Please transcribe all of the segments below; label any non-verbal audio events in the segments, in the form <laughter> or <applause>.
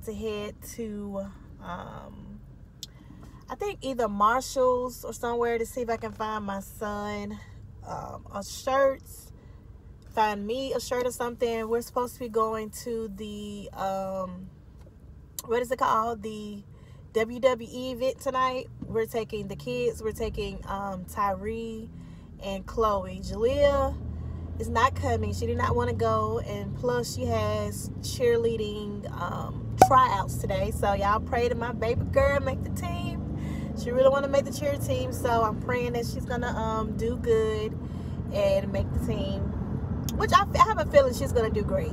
about to head to, um, I think either Marshalls or somewhere to see if I can find my son um, a shirt. Find me a shirt or something. We're supposed to be going to the, um, what is it called? The WWE event tonight. We're taking the kids. We're taking um, Tyree and Chloe. Jalea is not coming. She did not want to go. And plus, she has cheerleading um, tryouts today. So y'all pray to my baby girl make the team. She really want to make the cheer team. So I'm praying that she's going to um, do good and make the team. Which I, I have a feeling she's going to do great.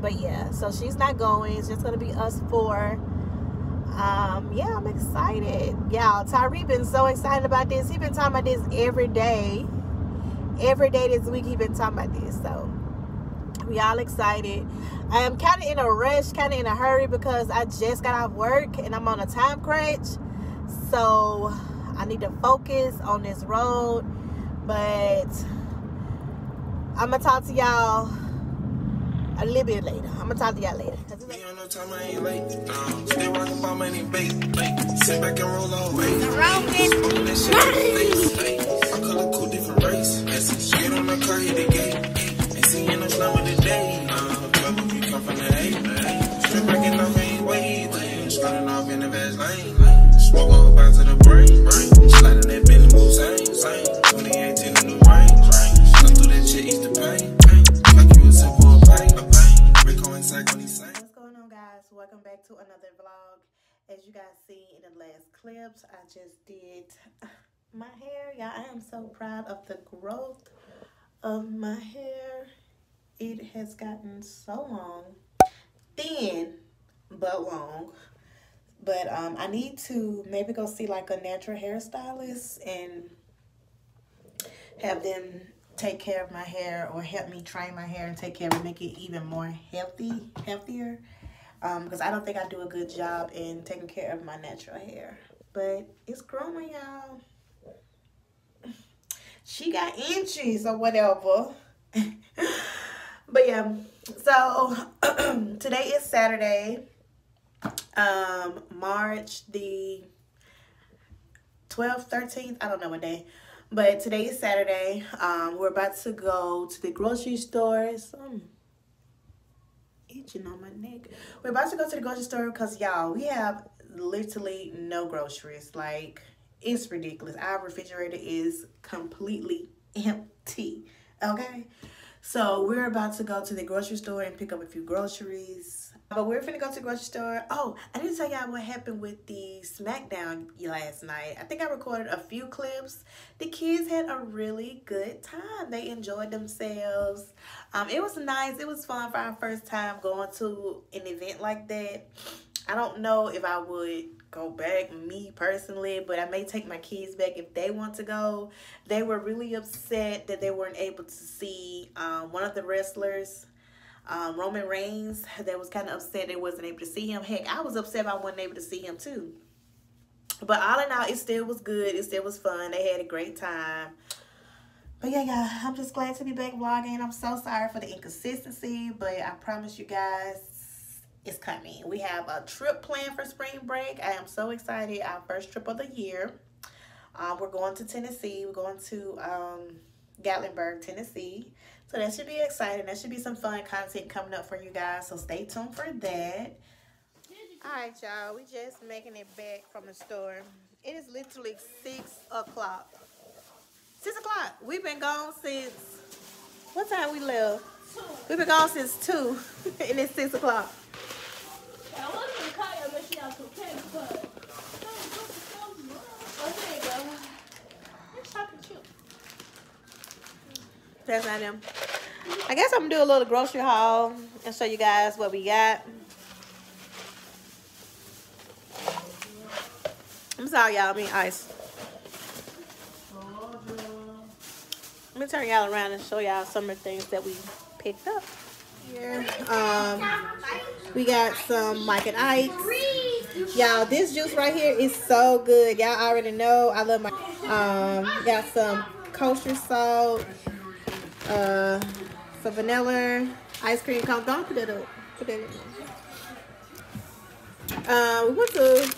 But yeah, so she's not going. It's just going to be us four. Um, yeah, I'm excited. Y'all, Tyree been so excited about this. He been talking about this every day every day this week he been talking about this so we all excited i am kind of in a rush kind of in a hurry because i just got off work and i'm on a time crunch so i need to focus on this road but i'm gonna talk to y'all a little bit later i'm gonna talk to y'all later Ain't on no time, I ain't late. Um, still rockin' by money, bait, bait. Sit back and roll all way. Smoking that shit in the face, face. I call it cool, different race. Message, get on the car, hit the gate. Ain't seen no slum of the day. Lane. Smoke the brain. Sliding that Bentley move, same, same. 2018, the. Come through that shit, ease the pain. Like you simple pain. Rico. What's going on guys? Welcome back to another vlog. As you guys see in the last clips, I just did my hair. Y'all, I am so proud of the growth of my hair. It has gotten so long. Thin, but long. But um, I need to maybe go see like a natural hairstylist and have them take care of my hair or help me train my hair and take care of it, make it even more healthy, healthier. Um, because I don't think I do a good job in taking care of my natural hair. But it's growing, y'all. <sighs> She got inches or whatever. <laughs> but yeah, so <clears throat> today is Saturday, um, March the 12th, 13th, I don't know what day. But today is Saturday. Um, we're about to go to the grocery store. Some itching on my neck. We're about to go to the grocery store because y'all, we have literally no groceries. Like it's ridiculous. Our refrigerator is completely empty. Okay. So we're about to go to the grocery store and pick up a few groceries. But we're finna go to the grocery store. Oh, I didn't tell y'all what happened with the SmackDown last night. I think I recorded a few clips. The kids had a really good time. They enjoyed themselves. Um, it was nice. It was fun for our first time going to an event like that. I don't know if I would go back, me personally, but I may take my kids back if they want to go. They were really upset that they weren't able to see um, one of the wrestlers um, Roman Reigns that was kind of upset they wasn't able to see him. Heck, I was upset I wasn't able to see him too. But all in all, it still was good. It still was fun. They had a great time. But yeah, yeah, I'm just glad to be back vlogging. I'm so sorry for the inconsistency, but I promise you guys, it's coming. We have a trip planned for spring break. I am so excited. Our first trip of the year. Um, we're going to Tennessee. We're going to um, Gatlinburg, Tennessee. So that should be exciting. That should be some fun content coming up for you guys. So stay tuned for that. All right, y'all. We just making it back from the store. It is literally 6 o'clock. 6 o'clock. We've been gone since... What time we left? Two. We've been gone since 2. <laughs> and it's 6 o'clock. I was in the car, I bet you out to pink, but. Oh, there you go. It's chocolate chip. That's not them. I guess I'm gonna do a little grocery haul and show you guys what we got. I'm sorry, y'all. I mean ice. Let me turn y'all around and show y'all some of the things that we picked up. Here, um, We got some Mike and Ike. Y'all, this juice right here is so good. Y'all already know I love my. Um, got some kosher salt, uh, some vanilla ice cream cone. Don't put it up. Put that. Uh, we went to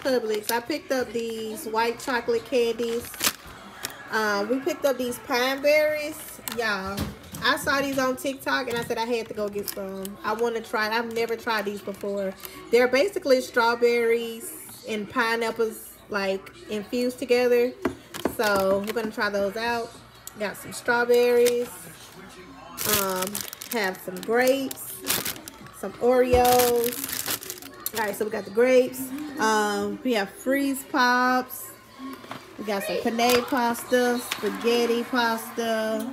Publix. I picked up these white chocolate candies. Um, we picked up these pineberries. Y'all, I saw these on TikTok and I said I had to go get some. I want to try it. I've never tried these before. They're basically strawberries and pineapples like infused together. So we're going to try those out. Got some strawberries. Um, have some grapes. Some Oreos. All right, so we got the grapes. Um, we have freeze pops. We got some penne pasta, spaghetti pasta,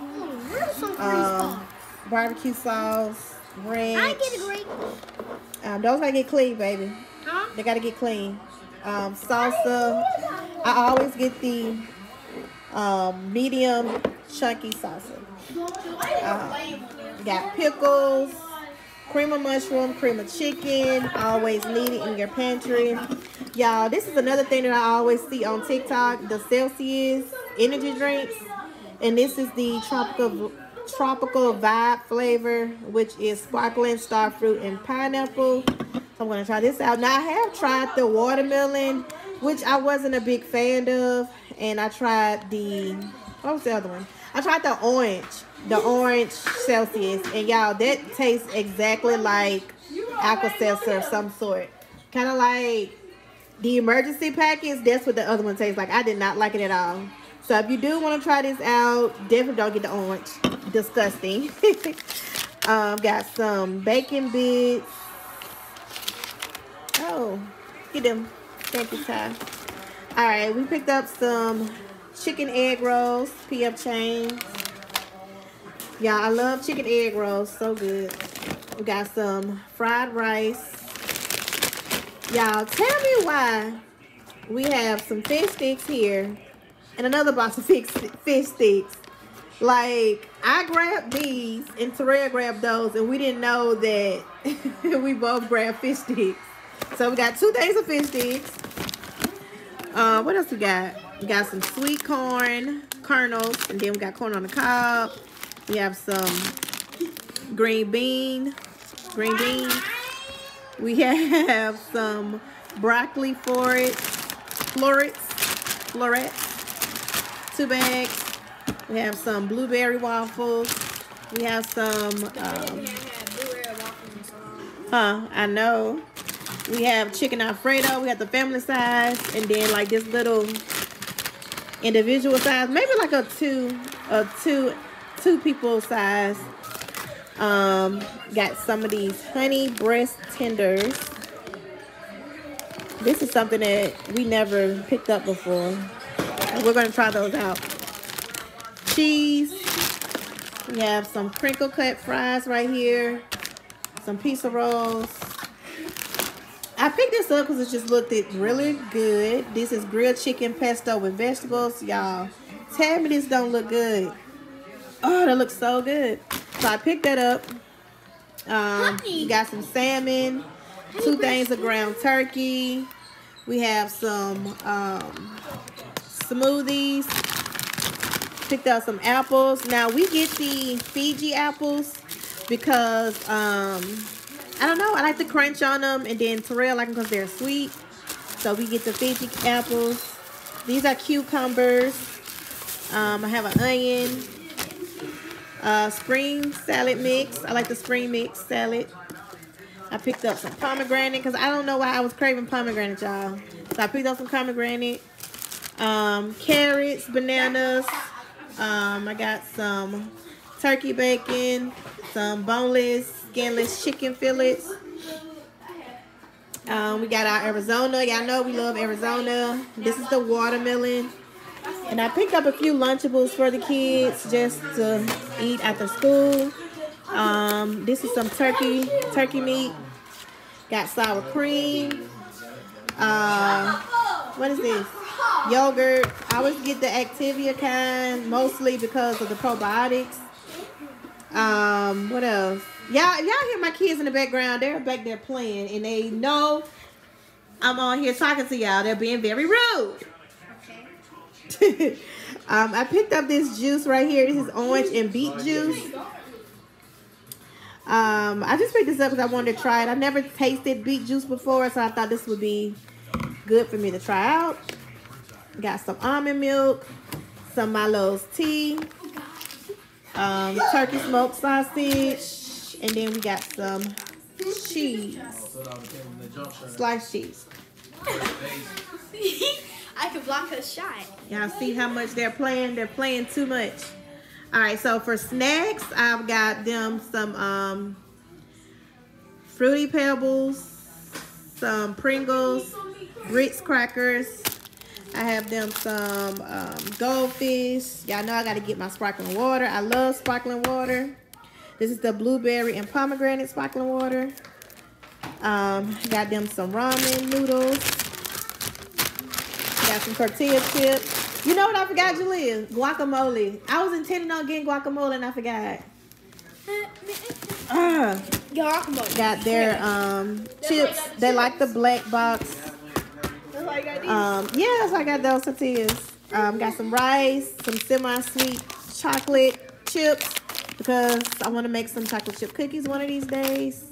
um, barbecue sauce, ranch. I get a grape. Um, those gotta get clean, baby. Huh? They gotta get clean. Um, salsa. I always get the um, medium chunky salsa. Um, got pickles, cream of mushroom, cream of chicken. Always need it in your pantry. Y'all, this is another thing that I always see on TikTok. The Celsius energy drinks. And this is the tropical tropical vibe flavor, which is sparkling star fruit and pineapple. I'm gonna try this out. Now I have tried the watermelon, which I wasn't a big fan of, and I tried the what was the other one? I tried the orange, the orange Celsius, and y'all that tastes exactly like Alka Seltzer of some sort. Kind of like the emergency package. That's what the other one tastes like. I did not like it at all. So if you do want to try this out, definitely don't get the orange. Disgusting. <laughs> um, got some bacon bits. Oh, get them. Thank you, Ty. All right, we picked up some chicken egg rolls, PF Chang's. Yeah, I love chicken egg rolls. So good. We got some fried rice. Y'all, tell me why we have some fish sticks here and another box of fish, fish sticks. Like, I grabbed these and Terrell grabbed those and we didn't know that <laughs> we both grabbed fish sticks. So we got two things of fish sticks. Uh, what else we got? We got some sweet corn kernels and then we got corn on the cob. We have some green bean, green beans. We <laughs> have some broccoli florets, florets, florets two bags. We have some blueberry waffles. We have some, um, huh, I know. We have chicken alfredo. We have the family size. And then like this little individual size. Maybe like a two, a two, two people size. Um, got some of these honey breast tenders. This is something that we never picked up before. We're going to try those out. Cheese. We have some crinkle cut fries right here. Some pizza rolls. I picked this up because it just looked it really good. This is grilled chicken pesto with vegetables. Y'all, tell me this don't look good. Oh, that looks so good. So I picked that up. Um, we got some salmon. Two things of ground turkey. We have some um, smoothies. Picked up some apples. Now we get the Fuji apples because um I don't know. I like to crunch on them and then Terrell like them because they're sweet. So we get the Fuji apples. These are cucumbers. Um, I have an onion. Uh, spring salad mix. I like the spring mix salad. I picked up some pomegranate because I don't know why I was craving pomegranate, y'all. So I picked up some pomegranate um, carrots, bananas. Um, I got some turkey bacon, some boneless, skinless chicken fillets. Um, we got our Arizona. Y'all know we love Arizona. This is the watermelon. And I picked up a few Lunchables for the kids just to eat after school. Um, this is some turkey, turkey meat. Got sour cream. Uh, what is this? Yogurt. I always get the Activia kind, mostly because of the probiotics. Um, what else? Y'all, y'all hear my kids in the background, they're back there playing, and they know I'm on here talking to y'all. They're being very rude. <laughs> um, I picked up this juice right here. This is orange and beet juice. Um, I just picked this up because I wanted to try it. I never tasted beet juice before, so I thought this would be good for me to try out. Got some almond milk, some Milo's tea, um, turkey smoked sausage, and then we got some cheese, sliced cheese. <laughs> I can block a shot. Y'all see how much they're playing? They're playing too much. All right, so for snacks, I've got them some um, Fruity Pebbles, some Pringles, Ritz crackers. I have them some um, goldfish. Y'all know I got to get my sparkling water. I love sparkling water. This is the blueberry and pomegranate sparkling water. Um, got them some ramen noodles. Got some tortilla chips. You know what I forgot, Julia? Guacamole. I was intending on getting guacamole and I forgot. Uh, got their um, chips. They like the black box. Um, yes, I got those tortillas. Um, got some rice, some semi-sweet chocolate chips because I want to make some chocolate chip cookies one of these days.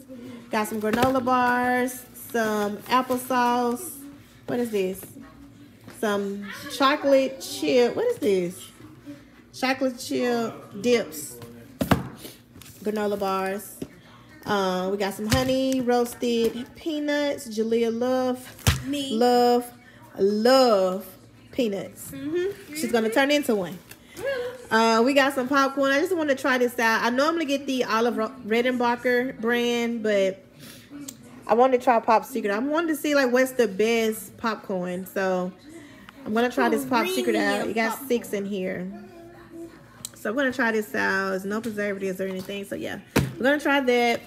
Got some granola bars, some applesauce. What is this? Some chocolate chip. What is this? Chocolate chip dips. Granola bars. Uh, we got some honey roasted peanuts. Julia love Me. love, love peanuts. She's gonna turn into one. Uh, we got some popcorn. I just want to try this out. I normally get the Orville Redenbacher brand, but I wanted to try Pop Secret. I wanted to see like what's the best popcorn. So I'm gonna try this Pop Secret out. You got six in here. So I'm gonna try this out. There's no preservatives or anything. So yeah, we're gonna try that.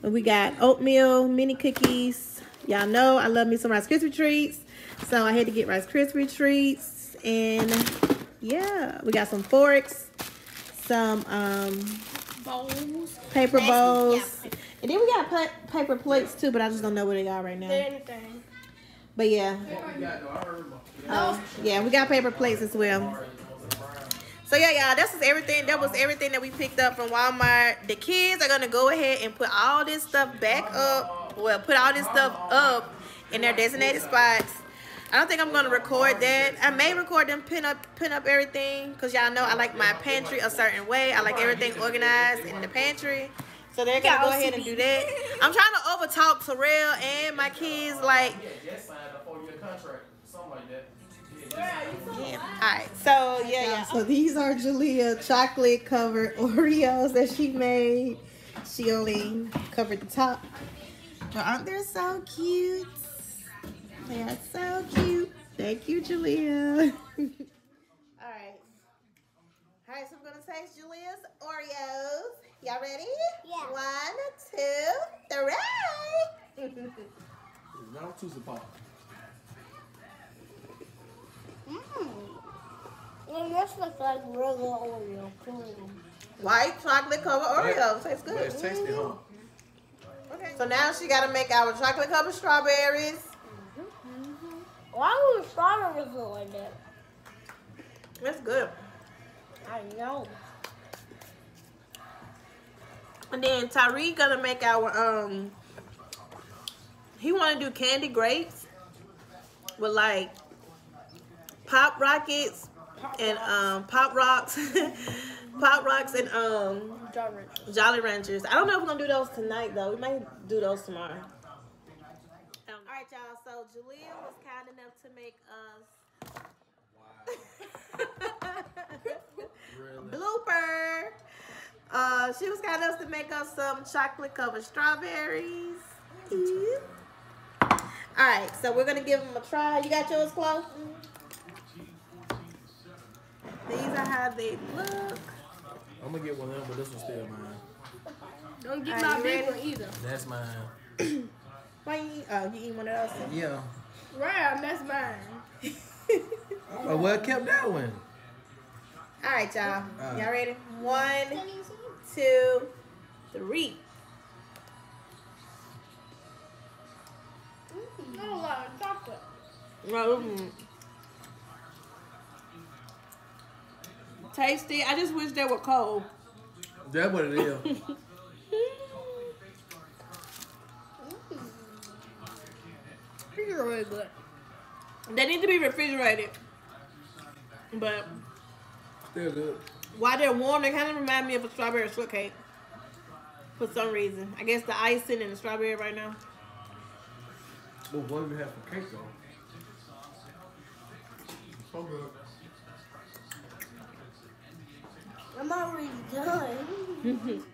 We got oatmeal mini cookies. Y'all know I love me some Rice Krispie treats. So I had to get Rice Krispie treats. And yeah, we got some forks, some um, Bowls. paper bowls. yeah. And then we got pa- paper plates too, but I just don't know what they are right now. Anything. But yeah, Oh, yeah, we got paper plates as well. So yeah, y'all, this is everything. That was everything that we picked up from Walmart. The kids are gonna go ahead and put all this stuff back up. Well, put all this stuff up in their designated spots. I don't think I'm gonna record that. I may record them pin up pin up everything because y'all know I like my pantry a certain way. I like everything organized in the pantry. So they're gonna go ahead and do that. I'm trying to over talk Terrell and my kids like. Yeah. All right. So yeah, yeah. So these are Julia chocolate covered <laughs> Oreos that she made. She only covered the top. But aren't they so cute? They are so cute. Thank you, Julia. <laughs> All right. All right. So I'm gonna taste Julia's Oreos. Y'all ready? Yeah. One, two, three. Now two support. Well, this looks like regular Oreo. White chocolate covered Oreos. Tastes But good. it's tasty, huh? Mm-hmm. Okay. So now she got to make our chocolate covered strawberries. Why would strawberries look like that? That's good. I know. And then Tyree gonna make our um. He want to do candy grapes with like pop rockets and um pop rocks, <laughs> pop rocks and um John Rich. Jolly Ranchers. I don't know if we're gonna do those tonight though. We might do those tomorrow. All right, y'all. So Julia was kind enough to make us blooper. Uh, she was kind enough to make us some chocolate covered strawberries. Yeah. All right, so we're gonna give them a try. You got yours, Chloe? These are how they look. I'm gonna get one of them, but this one's still mine. Don't get Are my big one either. That's mine. <clears throat> Why you eat? Oh, you eat one of those? too? Yeah. Right, that's mine. <laughs> Oh, well, kept that one. All right, y'all. Uh. Y'all ready? One, two, three. Not a lot of chocolate. Mm. Tasty. I just wish they were cold. That's what it is. <laughs> These are really good. They need to be refrigerated. But Still good. while they're warm, they kind of remind me of a strawberry shortcake. For some reason. I guess the icing and the strawberry right now. But what do we have for cake though? So good. I'm already done. <laughs>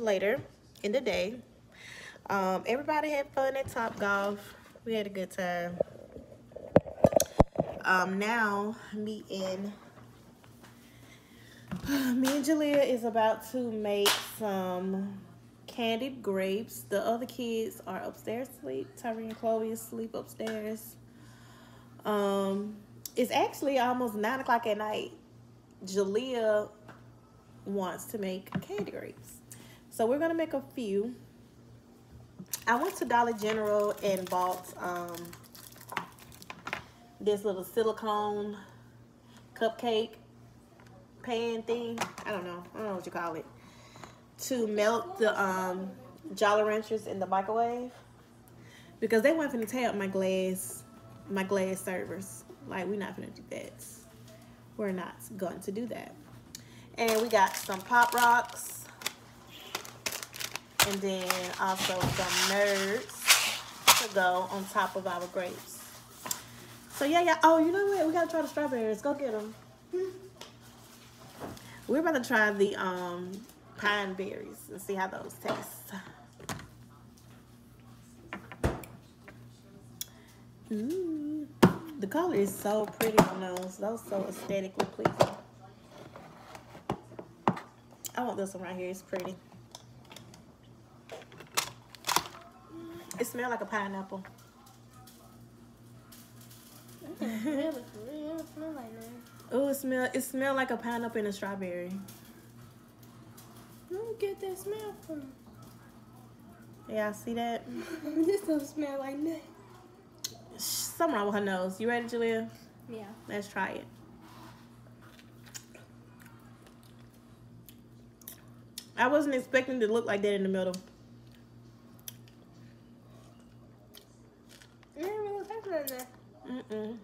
later in the day. Um, everybody had fun at Top Golf. We had a good time. Um, now me and <sighs> me and Jalea is about to make some candied grapes. The other kids are upstairs asleep. Tyree and Chloe is asleep upstairs. Um, it's actually almost nine o'clock at night. Jalea wants to make candy grapes. So we're gonna make a few. I went to Dollar General and bought um this little silicone cupcake pan thing. I don't know. I don't know what you call it. To melt the um Jolly Ranchers in the microwave. Because they weren't finna tear up my glass my glass servers. Like we're not gonna do that. We're not going to do that. And we got some pop rocks. And then also some nerds to go on top of our grapes. So yeah, yeah. Oh, you know what? We gotta try the strawberries. Go get them. We're about to try the um pineberries and see how those taste. Ooh, the color is so pretty on those. Those so aesthetically pleasing. I want this one right here. It's pretty. It smells like a pineapple. Really, really smell like that. Oh, it smell it smell like a pineapple and a strawberry. Where you get that smell from? Yeah, I see that? <laughs> this don't smell like that. Something wrong with her nose. You ready, Julia? Yeah. Let's try it. I wasn't expecting to look like that in the middle. It ain't really taste like that. Mm-mm.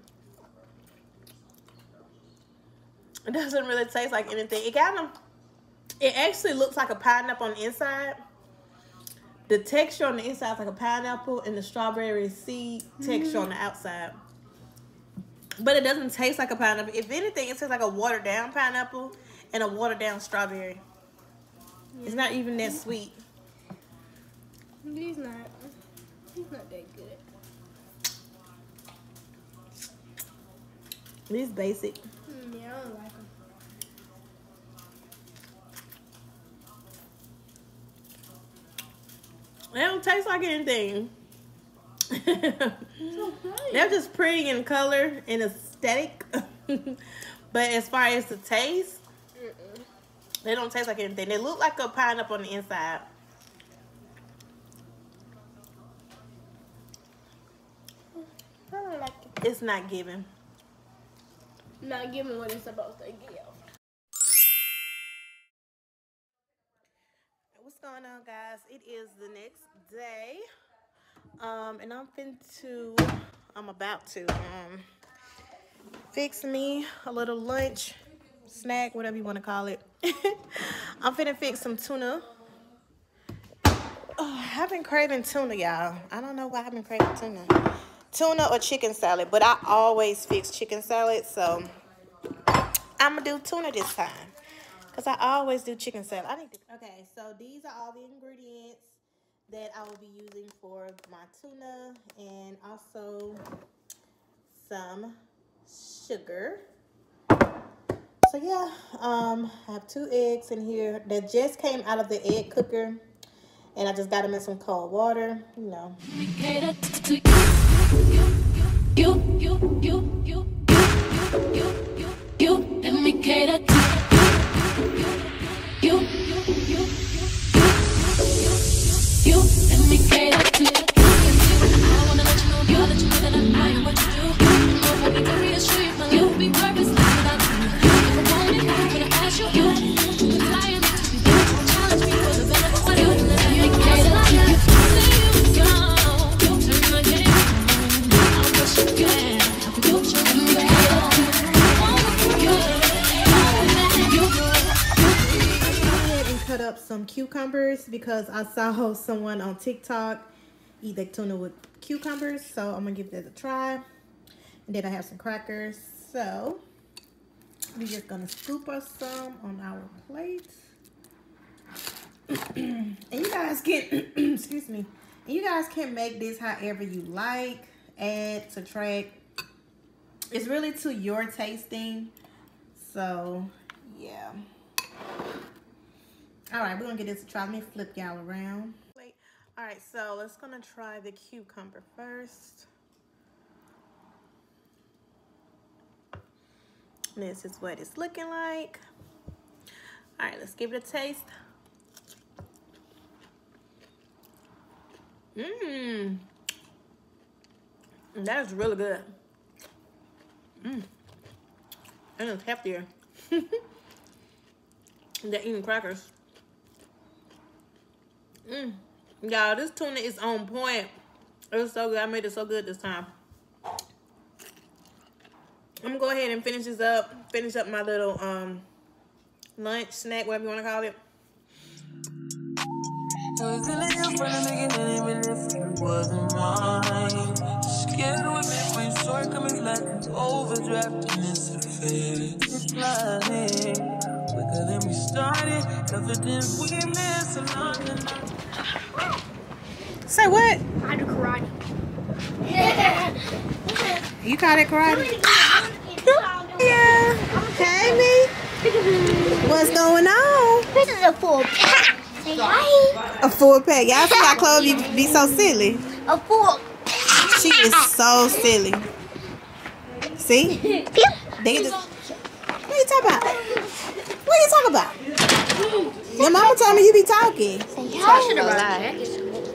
It <laughs> doesn't really taste like anything. It kind of, it actually looks like a pineapple on the inside. The texture on the inside is like a pineapple and the strawberry seed texture on the mm-hmm. outside. But it doesn't taste like a pineapple. If anything, it tastes like a watered down pineapple and a watered down strawberry. It's not even that mm-hmm. sweet. He's not. He's not that good. It's basic. Mm, I don't like him. They don't taste like anything. So. They're just pretty in color and aesthetic. <laughs> but as far as the taste, They don't taste like anything. They look like a pineapple on the inside. I don't like it. It's not giving. Not giving what it's supposed to give. What's going on, guys? It is the next day. Um, and I'm fin to, I'm about to, um, fix me a little lunch, snack, whatever you want to call it. <laughs> I'm finna fix some tuna. Oh, I've been craving tuna, y'all. I don't know why I've been craving tuna. Tuna or chicken salad, but I always fix chicken salad, so I'm gonna do tuna this time. Cause I always do chicken salad. I need to. Okay, so these are all the ingredients that I will be using for my tuna, and also some sugar. So yeah, um, I have two eggs in here that just came out of the egg cooker, and I just got them in some cold water. You know, to you let me get because I saw <laughs> someone on TikTok eat their tuna with cucumbers. So I'm gonna give that a try. And then I have some crackers. So we're just gonna scoop us some on our plate. <clears throat> and you guys can, <clears throat> excuse me, and you guys can make this however you like, add, subtract. It's really to your tasting. So, yeah. All right, we're gonna get this a try. Let me flip y'all around. Wait. All right, so let's gonna try the cucumber first. This is what it's looking like. All right, let's give it a taste. Mmm. That is really good. Mmm. And it's heftier. <laughs> They're eating crackers. Mmm. Y'all, this tuna is on point. It was so good. I made it so good this time. I'm gonna go ahead and finish this up. Finish up my little um lunch, snack, whatever you want to call it. I was feeling you from the beginning, even if it wasn't mine. Scared with me when you coming like an overdraft and it's a faded declining. Quicker than we started, confidence we miss along the night. Say what? I do karate. You call it karate? <laughs> Yeah. Hey, me. What's going on? This is a full pack. Say hi. A full pack. Y'all see how Chloe be, so silly? A full She is so silly. See? They just, what you talking about? What are you talking about? Your mama told me you be talking. Say oh, hi.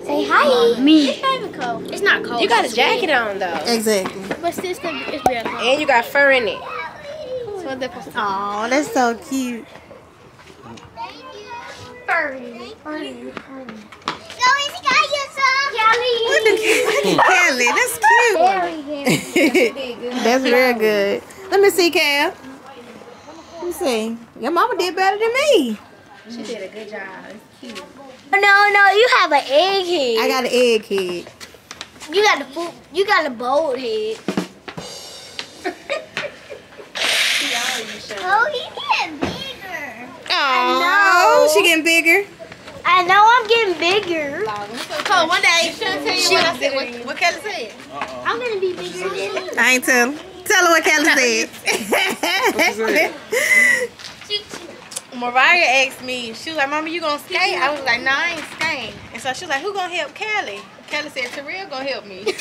Say hi. Me. It's not even cold. It's not cold. You got a jacket on though, Exactly. But still, still it's real cold. and you got fur in it. So what the Oh, that's so cute. Furry. Furry. Look at Kelly. That's cute. <laughs> That's real good. Let me see, Cal. Let me see. Your mama did better than me. She did a good job. It's cute. No, no, you have an egg head. I got an egg head. You got a full, you got a bold head. <laughs> oh, he's getting bigger. Oh, she getting bigger. I know I'm getting bigger. Oh, one day, should I tell you what I said? What, what Kelly said? I'm gonna be bigger than I ain't tell. Tell her what Kelly <laughs> said. <laughs> Mariah asked me, she was like, Mama, you gonna skate? I was like, No, I ain't skating. And so she was like, Who gonna help Kelly? Kelly said, Terrell gonna help me. <laughs> <laughs>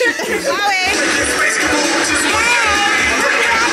Chloe.